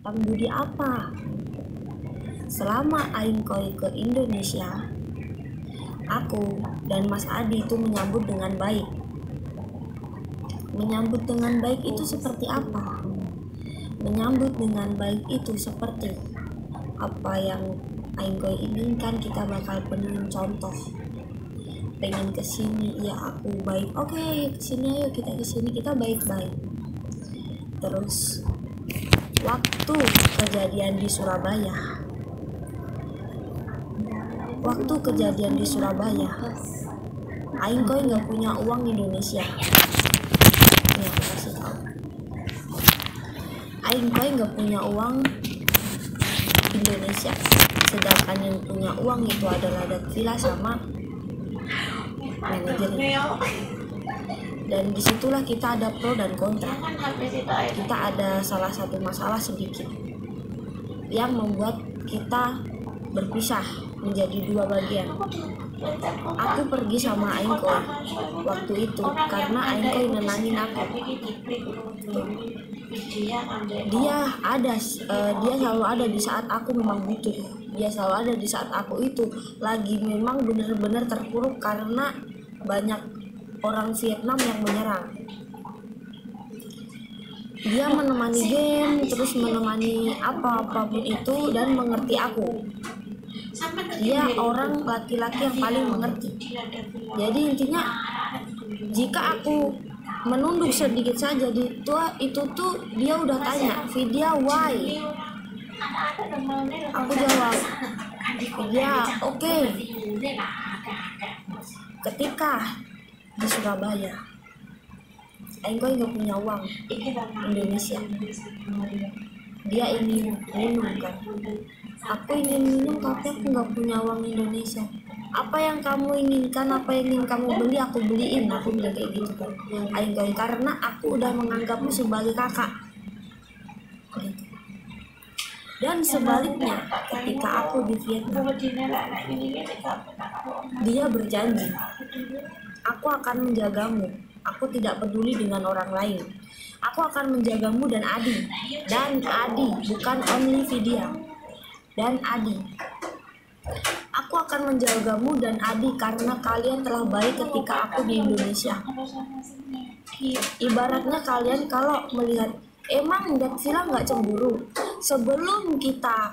hutang budi apa? Selama Aing Koi ke Indonesia, aku dan Mas Adi itu menyambut dengan baik. Menyambut dengan baik itu seperti apa? Menyambut dengan baik itu seperti apa yang Aing Koi inginkan kita bakal penuhin contoh pengen ke sini ya aku baik oke okay, ke sini ayo kita ke sini kita baik-baik terus waktu kejadian di Surabaya. Waktu kejadian di Surabaya. Aing koi nggak punya uang Indonesia. Ini aku kasih tahu. Aing koi nggak punya uang Indonesia. Sedangkan yang punya uang itu adalah Datvila sama manajernya dan di situlah kita ada pro dan kontra. Kita ada salah satu masalah sedikit yang membuat kita berpisah menjadi dua bagian. Aku pergi sama Aingko waktu itu karena Aingko nenangin aku. Dia ada uh, dia selalu ada di saat aku memang butuh. Dia selalu ada di saat aku itu lagi memang benar-benar terpuruk karena banyak orang Vietnam yang menyerang. Dia menemani game terus menemani apa apa pun itu dan mengerti aku. Dia orang laki-laki yang paling mengerti. Jadi intinya jika aku menunduk sedikit saja di tua itu tuh dia udah tanya Vidya why? Aku jawab ya oke. Okay. ketika di Surabaya. Aing nggak punya uang. Indonesia. Dia ingin minum kan? Aku ingin minum tapi aku nggak punya uang Indonesia. Apa yang kamu inginkan apa yang ingin kamu beli aku beliin. Aku bilang kayak gitu kan? Aing karena aku udah menganggapmu sebagai kakak. Dan sebaliknya ketika aku di Vietnam dia berjanji aku akan menjagamu. Aku tidak peduli dengan orang lain. Aku akan menjagamu dan Adi. Dan Adi bukan only Vidya dan Adi. Aku akan menjagamu dan Adi karena kalian telah baik ketika aku di Indonesia. Ibaratnya kalian kalau melihat emang Datsila nggak cemburu? Sebelum kita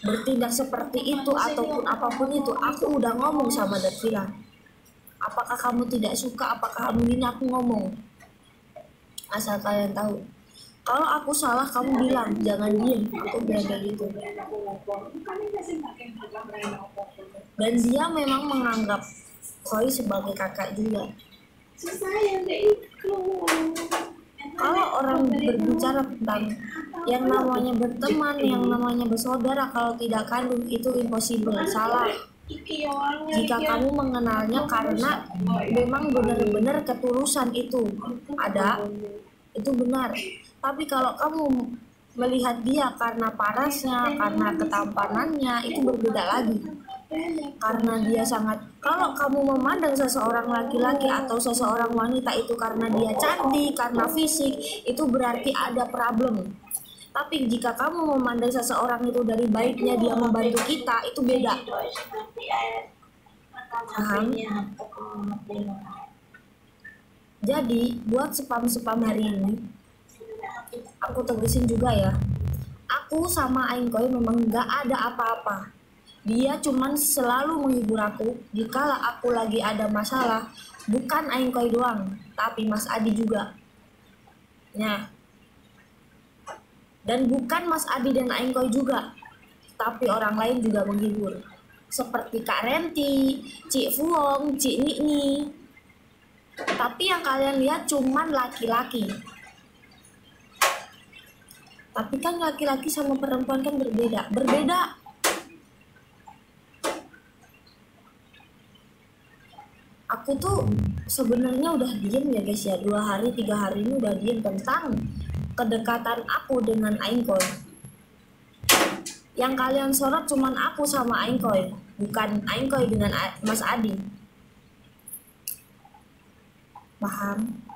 bertindak seperti itu ataupun apa pun itu aku udah ngomong sama Datsila apakah kamu tidak suka? Apakah kamu ini? Aku ngomong. Asal kalian tahu. Kalau aku salah kamu bilang jangan diem. Aku bilang kayak gitu dan dia memang menganggap Koi sebagai kakak juga. Kalau orang berbicara tentang yang namanya berteman yang namanya bersaudara kalau tidak kandung itu impossible. Salah jika kamu mengenalnya karena memang benar-benar ketulusan itu ada itu benar. Tapi kalau kamu melihat dia karena parasnya karena ketampanannya itu berbeda lagi. Karena dia sangat kalau kamu memandang seseorang laki-laki atau seseorang wanita itu karena dia cantik karena fisik itu berarti ada problem tapi jika kamu memandang seseorang itu dari baiknya dia membantu kita, itu beda. Paham? Jadi, buat spam-spam hari ini, aku tegasin juga ya. Aku sama Aing Koi memang nggak ada apa-apa. Dia cuman selalu menghibur aku jika aku lagi ada masalah. Bukan Aing Koi doang, tapi Mas Adi juga. Nah, dan bukan Mas Adi dan Aingkoi juga, tapi orang lain juga menghibur. Seperti Kak Renti, Cik Fuong, Cik Nini. Tapi yang kalian lihat cuman laki-laki. Tapi kan laki-laki sama perempuan kan berbeda. Berbeda. Aku tuh sebenarnya udah diem ya guys ya dua hari tiga hari ini udah diem tentang kedekatan aku dengan Aingkoy. Yang kalian sorot cuman aku sama Aingkoy, bukan Aingkoy dengan Mas Adi. Paham?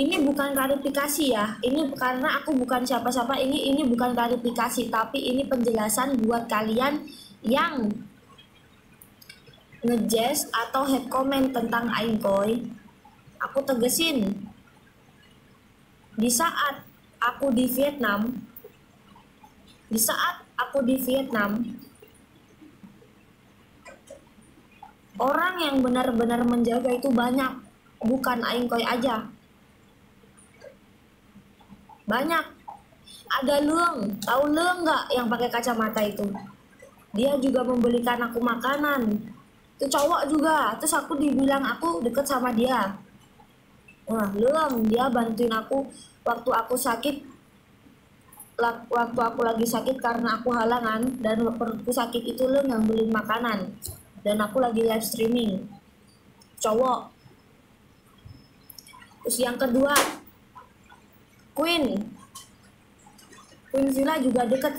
ini bukan klarifikasi ya ini karena aku bukan siapa-siapa ini ini bukan klarifikasi tapi ini penjelasan buat kalian yang ngejazz atau head comment tentang Ainkoy aku tegesin. Di saat aku di Vietnam di saat aku di Vietnam orang yang benar-benar menjaga itu banyak. Bukan Ainkoy aja. Banyak. Ada Leung tahu Leung nggak yang pakai kacamata itu? Dia juga membelikan aku makanan. Itu cowok juga. Terus aku dibilang aku deket sama dia nah Leung dia bantuin aku waktu aku sakit. Waktu aku lagi sakit karena aku halangan dan perutku sakit itu Leung yang beli makanan. Dan aku lagi live streaming. Cowok. Terus yang kedua Queen. Queen Villa juga deket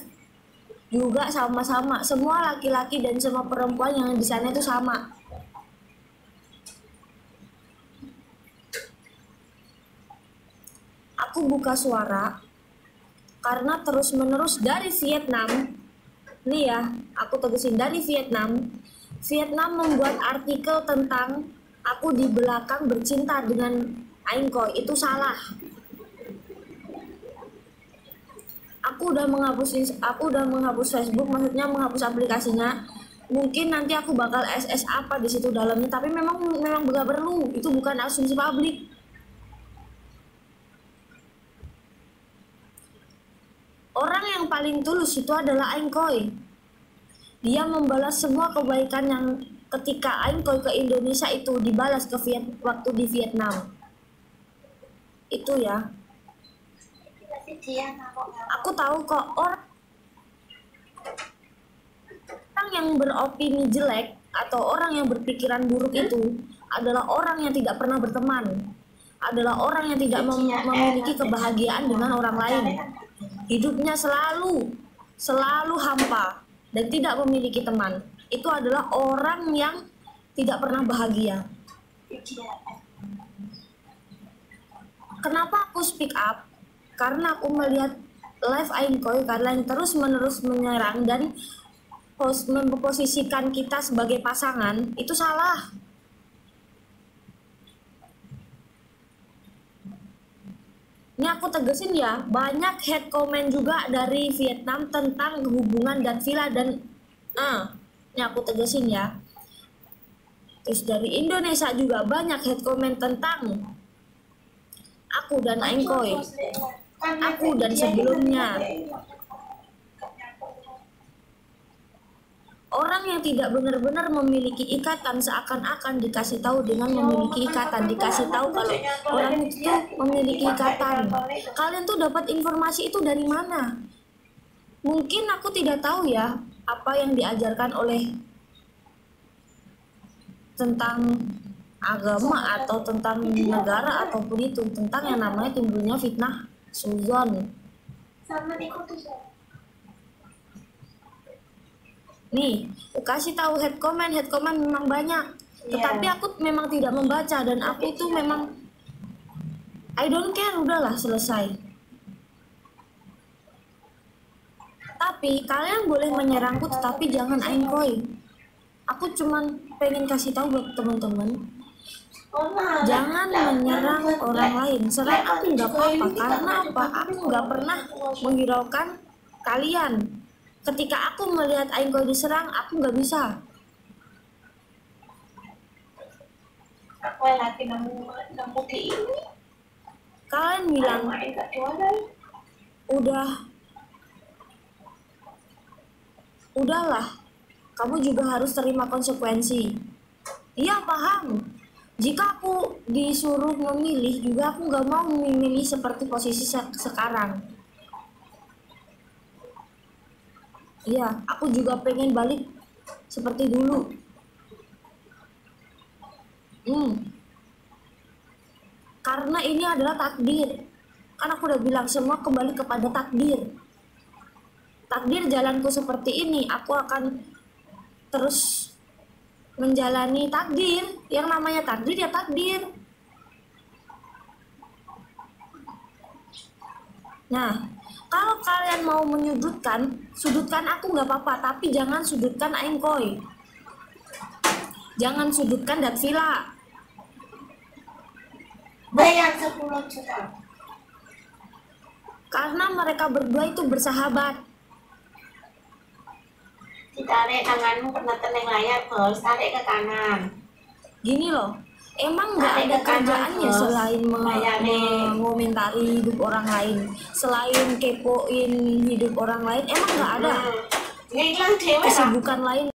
juga sama-sama. Semua laki-laki dan semua perempuan yang di sana itu sama aku buka suara karena terus-menerus dari Vietnam. Nih ya aku tegasin dari Vietnam. Vietnam membuat artikel tentang aku di belakang bercinta dengan Aingko itu salah. Aku udah menghapus aku udah menghapus Facebook maksudnya menghapus aplikasinya. Mungkin nanti aku bakal SS apa di situ dalamnya tapi memang memang gak perlu. Itu bukan asumsi publik orang yang paling tulus itu adalah Ainkoy dia membalas semua kebaikan yang ketika Ainkoy ke Indonesia itu dibalas ke Viet waktu di Vietnam. Itu ya. Aku tahu kok orang orang yang beropini jelek atau orang yang berpikiran buruk itu adalah orang yang tidak pernah berteman, adalah orang yang tidak mem memiliki kebahagiaan dengan orang lain. Hidupnya selalu selalu hampa dan tidak memiliki teman. Itu adalah orang yang tidak pernah bahagia. Kenapa aku speak up? karena aku melihat live Ainkoy kalian terus menerus menyerang dan memposisikan kita sebagai pasangan itu salah ini aku tegesin ya banyak head comment juga dari Vietnam tentang hubungan dan villa dan ah ini aku tegesin ya terus dari Indonesia juga banyak head comment tentang aku dan Ainkoy aku dan sebelumnya. Orang yang tidak benar-benar memiliki ikatan seakan-akan dikasih tahu dengan memiliki ikatan, dikasih tahu kalau orang itu memiliki ikatan. Kalian tuh dapat informasi itu dari mana? Mungkin aku tidak tahu ya apa yang diajarkan oleh tentang agama atau tentang negara ataupun itu tentang yang namanya timbulnya fitnah Suzon. Sama Nih, aku kasih tahu head comment, head comment memang banyak. Yeah. Tetapi aku memang tidak membaca dan aku itu memang I don't care, udahlah selesai. Tapi kalian boleh menyerangku tetapi jangan ainkoy. Aku cuman pengen kasih tahu buat teman-teman Jangan menyerang orang lain. Serang aku nggak apa-apa. Karena apa? Aku nggak pernah menghiraukan kalian. Ketika aku melihat Aingko diserang, aku nggak bisa. Aku lagi nemu ini. Kalian bilang, udah, udahlah. Kamu juga harus terima konsekuensi. Iya paham jika aku disuruh memilih juga aku nggak mau memilih seperti posisi se sekarang iya aku juga pengen balik seperti dulu. Hmm. Karena ini adalah takdir. Kan aku udah bilang semua kembali kepada takdir. Takdir jalanku seperti ini aku akan terus menjalani takdir. Yang namanya takdir ya takdir. Nah, kalau kalian mau menyudutkan, sudutkan aku nggak apa-apa, tapi jangan sudutkan Aing Koi. Jangan sudutkan Datvila. Bayar 10 juta. Karena mereka berdua itu bersahabat. Ditarik tanganmu kena teneng layar, bos. Tarik ke kanan. Gini loh, emang nggak ada kanan, kerjaannya Bos. selain mengomentari hidup orang lain, selain kepoin hidup orang lain, emang nggak ada? Hmm. Kesibukan lain